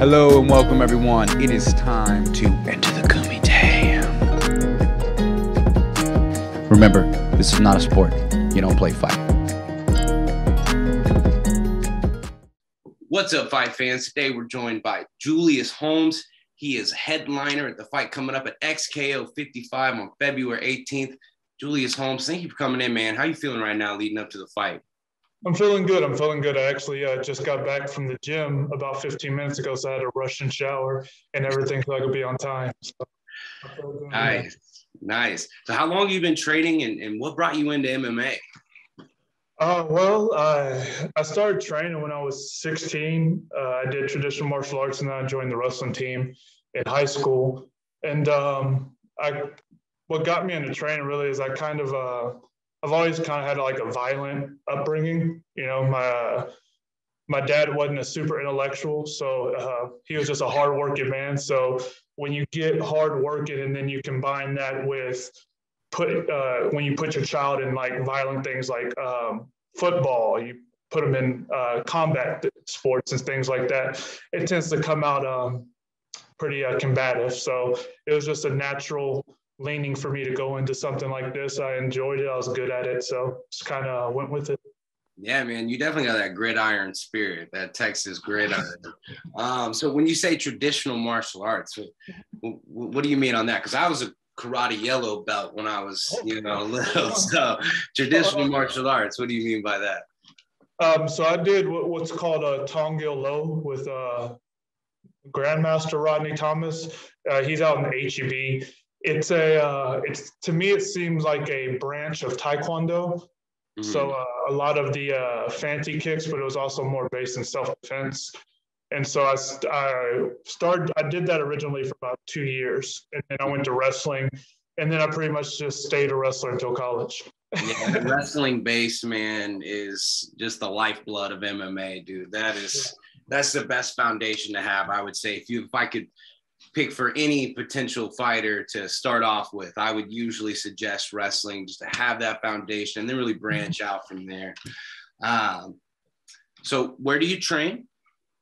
Hello and welcome, everyone. It is time to enter the gummy Kumite. Remember, this is not a sport. You don't play fight. What's up, fight fans? Today we're joined by Julius Holmes. He is headliner at the fight coming up at XKO 55 on February 18th. Julius Holmes, thank you for coming in, man. How are you feeling right now leading up to the fight? I'm feeling good. I'm feeling good. I actually uh, just got back from the gym about 15 minutes ago, so I had a rush and shower and everything so I could be on time. So nice, nice. So, how long have you been training, and, and what brought you into MMA? Uh, well, uh, I started training when I was 16. Uh, I did traditional martial arts, and then I joined the wrestling team in high school. And um, I, what got me into training really is I kind of uh, I've always kind of had like a violent upbringing. You know, my uh, my dad wasn't a super intellectual, so uh, he was just a hardworking man. So when you get hard working and then you combine that with put uh, when you put your child in like violent things like um, football, you put them in uh, combat sports and things like that, it tends to come out um, pretty uh, combative. So it was just a natural leaning for me to go into something like this. I enjoyed it. I was good at it. So just kind of went with it. Yeah, man, you definitely got that gridiron spirit, that Texas gridiron. um, so when you say traditional martial arts, what, what do you mean on that? Because I was a karate yellow belt when I was, you know, little. So traditional martial arts, what do you mean by that? Um, so I did what's called a Tongil Low with uh, Grandmaster Rodney Thomas. Uh, he's out in the HEB it's a uh, it's to me it seems like a branch of taekwondo. Mm-hmm. so uh, a lot of the uh, fancy kicks but it was also more based in self-defense. And so I, I started i did that originally for about two years and then i went to wrestling and then i pretty much just stayed a wrestler until college. Yeah wrestling base man is just the lifeblood of mma dude. That is that's the best foundation to have i would say. If you if i could pick for any potential fighter to start off with, I would usually suggest wrestling just to have that foundation and then really branch out from there. Um, so, where do you train?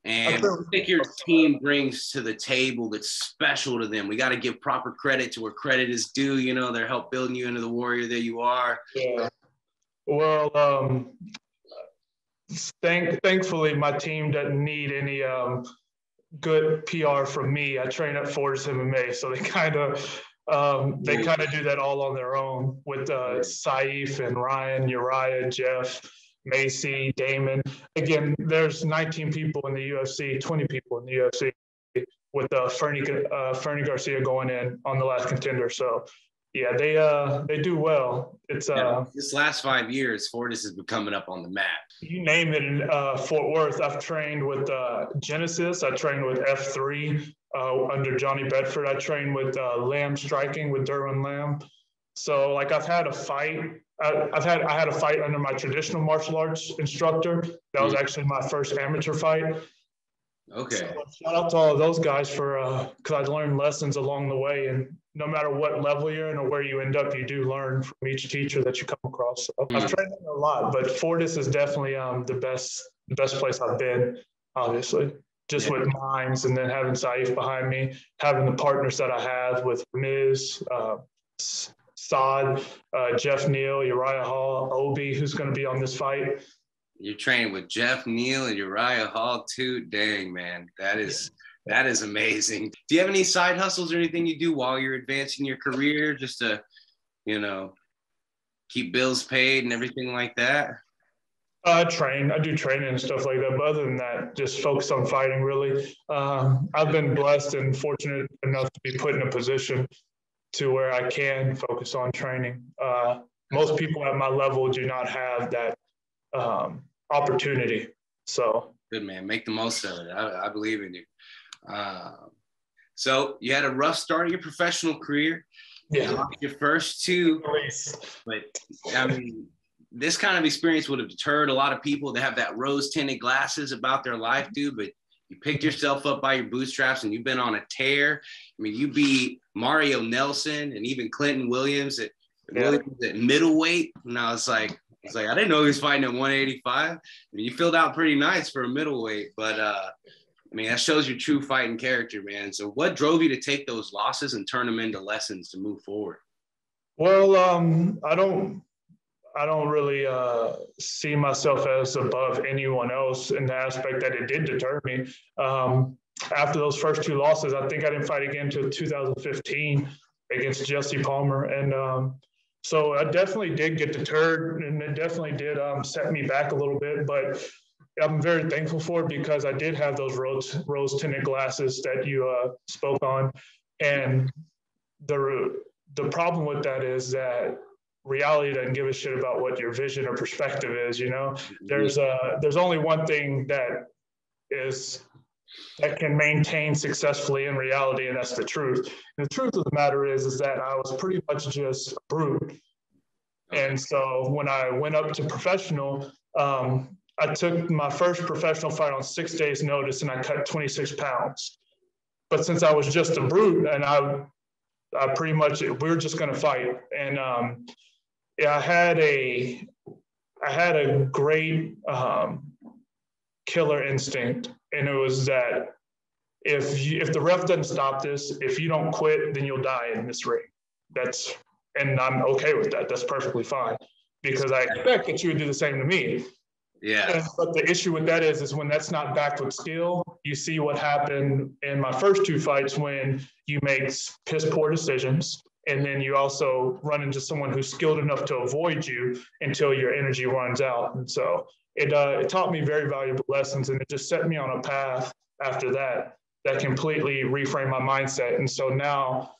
And what do you think your team brings to the table that's special to them? We got to give proper credit to where credit is due. You know, they're help building you into the warrior that you are. Yeah. Well, um, thank, thankfully, my team doesn't need any um, good PR from me. I train at Fortis MMA, so they kind of um, they kind of do that all on their own with uh, Saif and Ryan, Uriah, Geoff, Macy, Damon. Again, there's 19 people in the UFC, 20 people in the UFC, with uh, Fernie, uh, Fernie Garcia going in on the last contender. So yeah, they uh they do well. It's uh yeah, this last five years, Fortis has been coming up on the map. You name it in uh, Fort Worth. I've trained with uh, Genesis. I trained with F3 uh, under Johnny Bedford. I trained with uh, Lamb Striking with Derwin Lamb. So like I've had a fight. I, I've had I had a fight under my traditional martial arts instructor. That was mm. actually my first amateur fight. Okay. So shout out to all of those guys for because uh, I learned lessons along the way, and no matter what level you're in or where you end up, you do learn from each teacher that you come across. So mm-hmm. I've trained a lot, but Fortis is definitely um, the best the best place I've been. Obviously, just yeah. with mines, and then having Saif behind me, having the partners that I have with Miz. Uh, Saad, uh, Geoff Neal, Uriah Hall, Obi, who's going to be on this fight. You're training with Geoff Neal and Uriah Hall too. Dang, man, that is that is amazing. Do you have any side hustles or anything you do while you're advancing your career just to, you know, keep bills paid and everything like that? I train. I do training and stuff like that. But other than that, just focus on fighting. Really, um, I've been blessed and fortunate enough to be put in a position to where I can focus on training. Uh, most people at my level do not have that um, opportunity. So good man, make the most of it. I, I believe in you. Um, so you had a rough start of your professional career. Yeah. Your first two, but I mean, this kind of experience would have deterred a lot of people that have that rose tinted glasses about their life, dude. But you picked yourself up by your bootstraps and you've been on a tear. I mean, you beat Mario Nelson and even Clinton Williams at, yeah. Williams at middleweight. And I was like, it's like I didn't know he was fighting at 185. I mean, you filled out pretty nice for a middleweight, but uh, I mean, that shows your true fighting character, man. So, what drove you to take those losses and turn them into lessons to move forward? Well, um, I don't, I don't really uh, see myself as above anyone else in the aspect that it did deter me. Um, after those first two losses, I think I didn't fight again until 2015 against Jesse Palmer, and um, so I definitely did get deterred, and it definitely did um, set me back a little bit. But I'm very thankful for it because I did have those rose rose tinted glasses that you uh, spoke on, and the the problem with that is that reality doesn't give a shit about what your vision or perspective is. You know, there's uh there's only one thing that is that can maintain successfully in reality, and that's the truth. And the truth of the matter is, is that I was pretty much just a brute. And so when I went up to professional, um, I took my first professional fight on six days' notice, and I cut 26 pounds. But since I was just a brute, and I, I pretty much we were just going to fight, and um, yeah, I had a, I had a great um, killer instinct, and it was that if you, if the ref doesn't stop this, if you don't quit, then you'll die in this ring. That's and I'm okay with that. That's perfectly fine because I expect that you would do the same to me. Yeah. And, but the issue with that is, is when that's not backed with skill, you see what happened in my first two fights when you make piss poor decisions. And then you also run into someone who's skilled enough to avoid you until your energy runs out. And so it, uh, it taught me very valuable lessons and it just set me on a path after that that completely reframed my mindset. And so now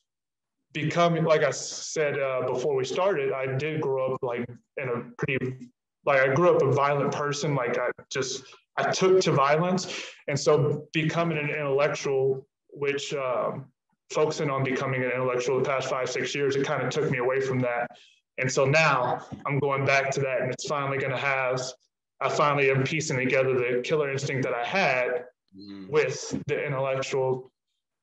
becoming, like I said uh, before we started, I did grow up like in a pretty, like I grew up a violent person. Like I just, I took to violence. And so becoming an intellectual, which um, focusing on becoming an intellectual the past five, six years, it kind of took me away from that. And so now I'm going back to that and it's finally going to have I finally am piecing together the killer instinct that I had mm. with the intellectual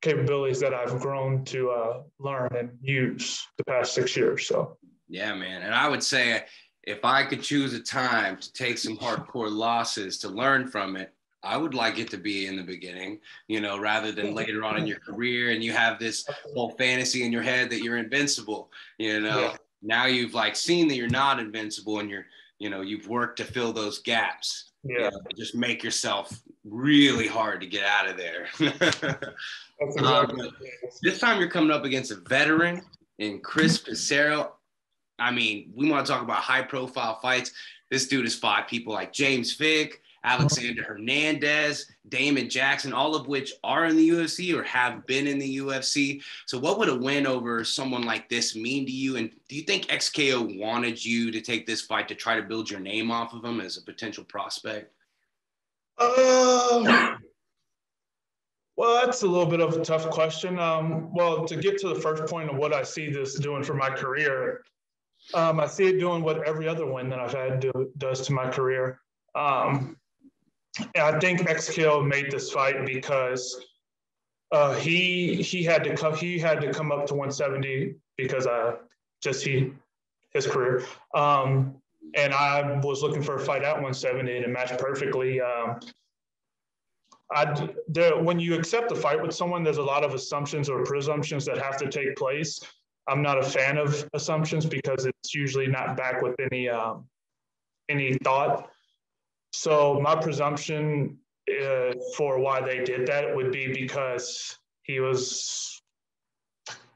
capabilities that I've grown to uh, learn and use the past six years. So, yeah, man. And I would say if I could choose a time to take some hardcore losses to learn from it, I would like it to be in the beginning, you know, rather than later on in your career and you have this whole fantasy in your head that you're invincible, you know. Yeah. Now you've like seen that you're not invincible and you're you know you've worked to fill those gaps. Yeah. You know, just make yourself really hard to get out of there. Um, this time you're coming up against a veteran in chris pecero i mean we want to talk about high profile fights. This dude has fought people like james vick Alexander Hernandez, Damon Jackson, all of which are in the UFC or have been in the UFC. So, what would a win over someone like this mean to you? And do you think XKO wanted you to take this fight to try to build your name off of him as a potential prospect? Uh, well, that's a little bit of a tough question. Um, well, to get to the first point of what I see this doing for my career, um, I see it doing what every other win that I've had do, does to my career. Um, I think XKO made this fight because uh, he he had to come he had to come up to 170 because I just he his career. Um, and I was looking for a fight at 170 and it matched perfectly. Um, I there, when you accept a fight with someone, there's a lot of assumptions or presumptions that have to take place. I'm not a fan of assumptions because it's usually not back with any um, any thought. So my presumption uh, for why they did that would be because he was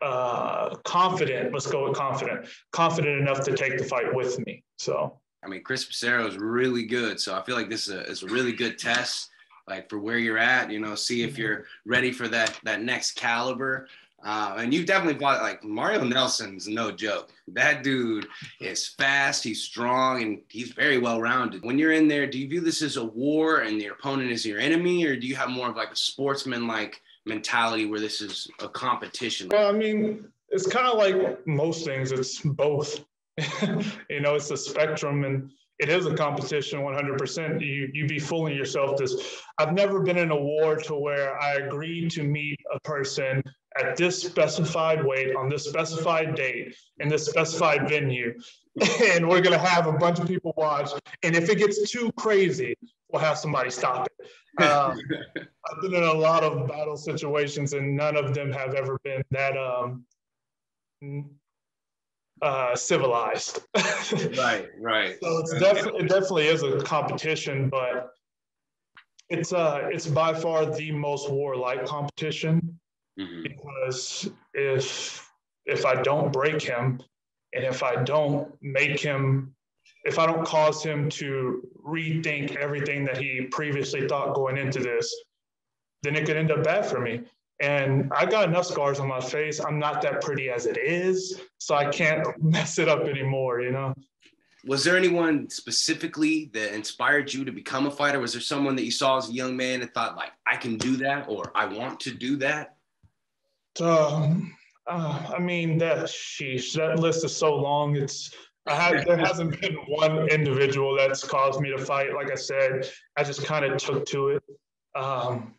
uh, confident. Let's go with confident. Confident enough to take the fight with me. So. I mean, Chris Pecero is really good. So I feel like this is a, is a really good test, like for where you're at. You know, see if you're ready for that that next caliber. Uh, and you've definitely fought like Mario Nelson's no joke. That dude is fast, he's strong, and he's very well rounded. When you're in there, do you view this as a war and your opponent is your enemy, or do you have more of like a sportsman like mentality where this is a competition? Well, I mean, it's kind of like most things, it's both. you know, it's a spectrum and it is a competition 100% you you be fooling yourself this i've never been in a war to where i agreed to meet a person at this specified weight on this specified date in this specified venue and we're going to have a bunch of people watch and if it gets too crazy we'll have somebody stop it. Um, I've been in a lot of battle situations, and none of them have ever been that um, uh, civilized. right, right. So it's definitely it definitely is a competition, but it's uh it's by far the most warlike competition mm-hmm. because if if I don't break him and if I don't make him if I don't cause him to rethink everything that he previously thought going into this, then it could end up bad for me. And I've got enough scars on my face. I'm not that pretty as it is, so I can't mess it up anymore, you know? Was there anyone specifically that inspired you to become a fighter? Was there someone that you saw as a young man and thought, like, I can do that or I want to do that? Um, uh, I mean, that sheesh, that list is so long. It's I have, there hasn't been one individual that's caused me to fight. Like I said, I just kind of took to it. Um,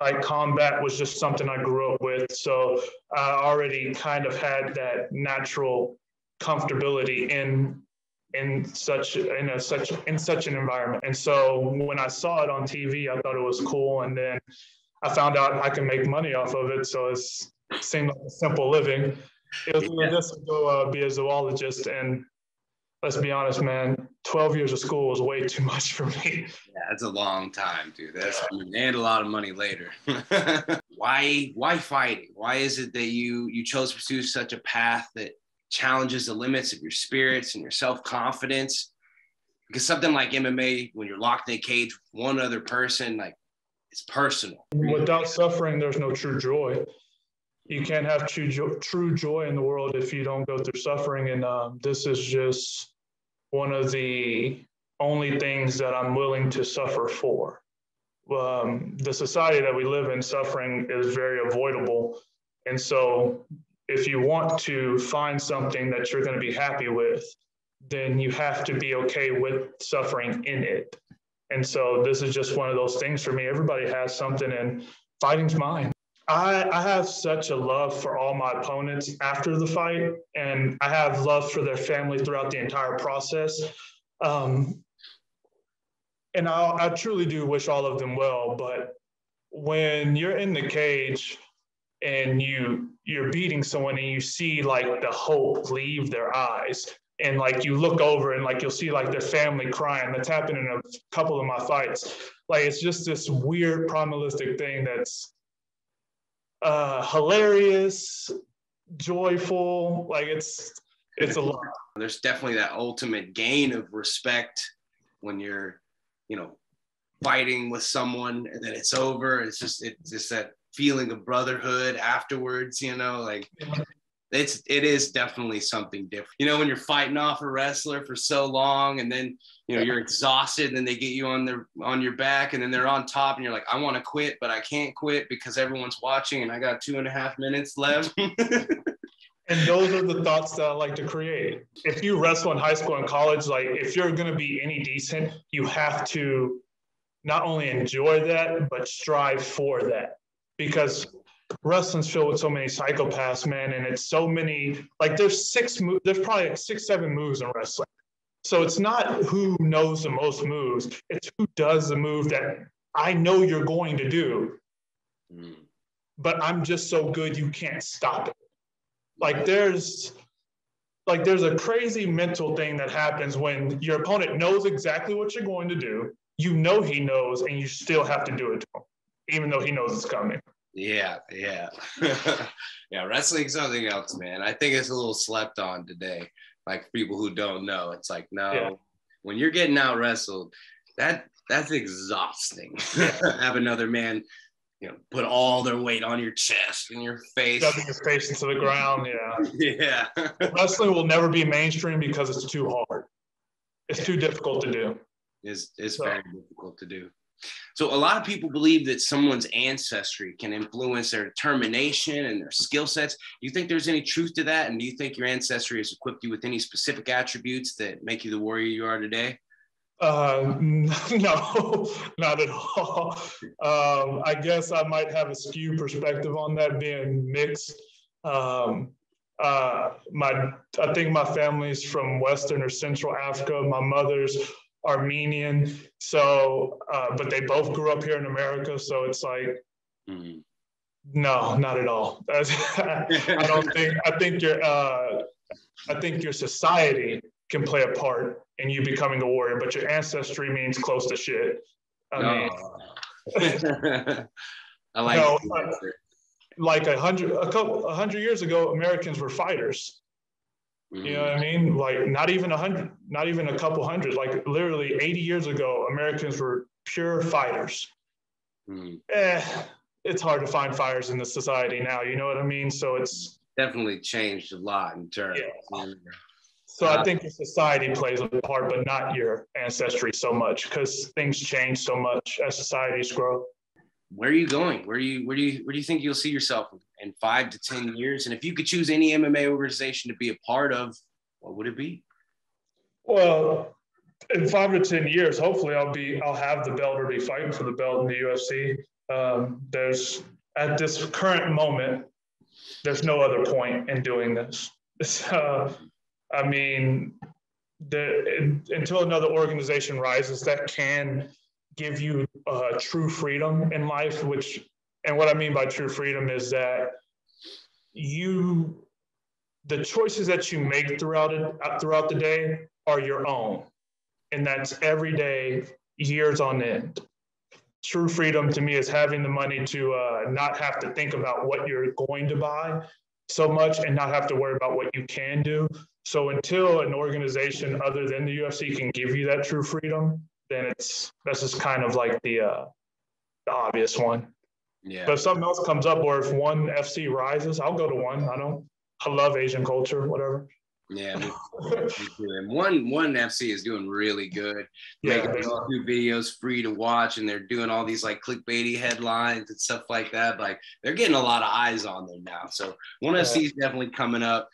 like combat was just something I grew up with. So I already kind of had that natural comfortability in in such in a such in such an environment. And so when I saw it on TV, I thought it was cool. And then I found out I can make money off of it. So it's, it seemed like a simple living. It was yeah. just to go uh, be a zoologist and let's be honest, man, 12 years of school was way too much for me. Yeah, that's a long time, dude. That's and a lot of money later. why why fighting? Why is it that you you chose to pursue such a path that challenges the limits of your spirits and your self-confidence? Because something like MMA, when you're locked in a cage with one other person, like it's personal. Without suffering, there's no true joy you can't have true joy, true joy in the world if you don't go through suffering. And um, this is just one of the only things that I'm willing to suffer for. Um, the society that we live in, suffering is very avoidable. And so, if you want to find something that you're going to be happy with, then you have to be okay with suffering in it. And so, this is just one of those things for me. Everybody has something, and fighting's mine. I, I have such a love for all my opponents after the fight, and I have love for their family throughout the entire process. Um, and I, I truly do wish all of them well. But when you're in the cage and you you're beating someone and you see like the hope leave their eyes, and like you look over and like you'll see like their family crying. That's happened in a couple of my fights. Like it's just this weird primalistic thing that's uh, hilarious, joyful. Like it's it's a lot. There's definitely that ultimate gain of respect when you're, you know, fighting with someone and then it's over. It's just it's just that feeling of brotherhood afterwards. You know, like it's it is definitely something different. You know, when you're fighting off a wrestler for so long and then you know you're exhausted and then they get you on their on your back and then they're on top and you're like, I want to quit, but I can't quit because everyone's watching and I got two and a half minutes left. and those are the thoughts that I like to create. If you wrestle in high school and college, like if you're gonna be any decent, you have to not only enjoy that, but strive for that. Because wrestling's filled with so many psychopaths, man, and it's so many. Like there's six, moves, there's probably like six, seven moves in wrestling. So it's not who knows the most moves; it's who does the move that I know you're going to do. Mm. But I'm just so good you can't stop it. Like there's like there's a crazy mental thing that happens when your opponent knows exactly what you're going to do. You know he knows, and you still have to do it to him, even though he knows it's coming. Yeah, yeah. yeah, wrestling's something else, man. I think it's a little slept on today. Like people who don't know, it's like, no, yeah. when you're getting out wrestled, that that's exhausting. Have another man, you know, put all their weight on your chest and your face. Shoving your face into the ground. Yeah. Yeah. Wrestling will never be mainstream because it's too hard. It's too difficult to do. It's, it's so. very difficult to do. So a lot of people believe that someone's ancestry can influence their determination and their skill sets. Do you think there's any truth to that? And do you think your ancestry has equipped you with any specific attributes that make you the warrior you are today? Uh, no, not at all. Um, I guess I might have a skewed perspective on that being mixed. Um, uh, my, I think my family's from Western or Central Africa. My mother's Armenian, So, uh, but they both grew up here in America. So it's like, mm-hmm. no, not at all. I don't think, I think your, uh, I think your society can play a part in you becoming a warrior, but your ancestry means close to shit. I mean, I like, no, like a hundred, a couple, a hundred years ago, Americans were fighters. Mm-hmm. You know what I mean? Like not even a hundred, not even a couple hundred. Like literally 80 years ago, Americans were pure fighters. Mm-hmm. Eh, it's hard to find fires in the society now. You know what I mean? So it's definitely changed a lot in terms. Yeah. So I think your society plays a part, but not your ancestry so much because things change so much as societies grow where are you going? Where do you where do you where do you think you'll see yourself in five to ten years? And if you could choose any MMA organization to be a part of, what would it be? Well, in five to ten years, hopefully I'll be I'll have the belt or be fighting for the belt in the UFC. Um, there's at this current moment, there's no other point in doing this. So, I mean, the, until another organization rises that can give you uh, true freedom in life, which, and what I mean by true freedom is that you, the choices that you make throughout it, uh, throughout the day are your own. And that's every day, years on end. True freedom to me is having the money to uh, not have to think about what you're going to buy so much and not have to worry about what you can do. So until an organization other than the UFC can give you that true freedom, then it's that's just kind of like the uh, the obvious one. Yeah. But if something else comes up, or if one FC rises, I'll go to one. I don't. I love Asian culture, whatever. Yeah, me, and one one FC is doing really good. Yeah, making two videos free to watch, and they're doing all these like clickbaity headlines and stuff like that. Like they're getting a lot of eyes on them now. So one yeah. FC is definitely coming up.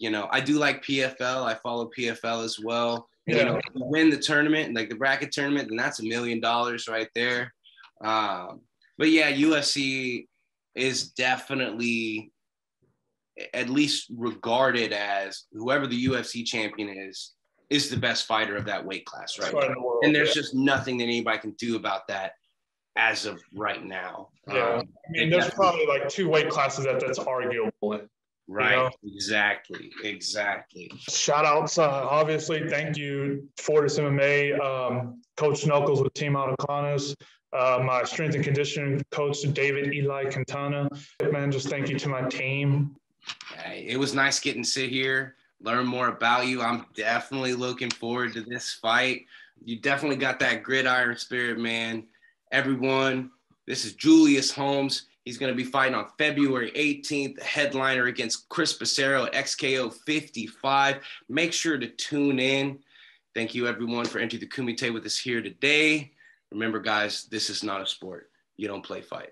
You know, I do like PFL. I follow PFL as well. Yeah. You know, if you win the tournament, like the bracket tournament, then that's a million dollars right there. Um, but yeah, UFC is definitely at least regarded as whoever the UFC champion is is the best fighter of that weight class right world, and there's yeah. just nothing that anybody can do about that as of right now yeah um, i mean there's probably like two weight classes that that's arguable Right. You know? Exactly. Exactly. Shout outs. Uh, obviously, thank you, Fortis MMA, um, Coach Knuckles with Team Autocanas, uh, my strength and conditioning coach, David Eli Quintana. Man, just thank you to my team. Hey, it was nice getting to sit here, learn more about you. I'm definitely looking forward to this fight. You definitely got that gridiron spirit, man. Everyone, this is Julius Holmes. He's going to be fighting on February 18th, headliner against Chris Pecero at XKO 55. Make sure to tune in. Thank you, everyone, for entering the Kumite with us here today. Remember, guys, this is not a sport. You don't play fight.